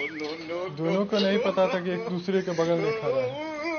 दोनों को नहीं पता था कि एक दूसरे के बगल में खड़ा है।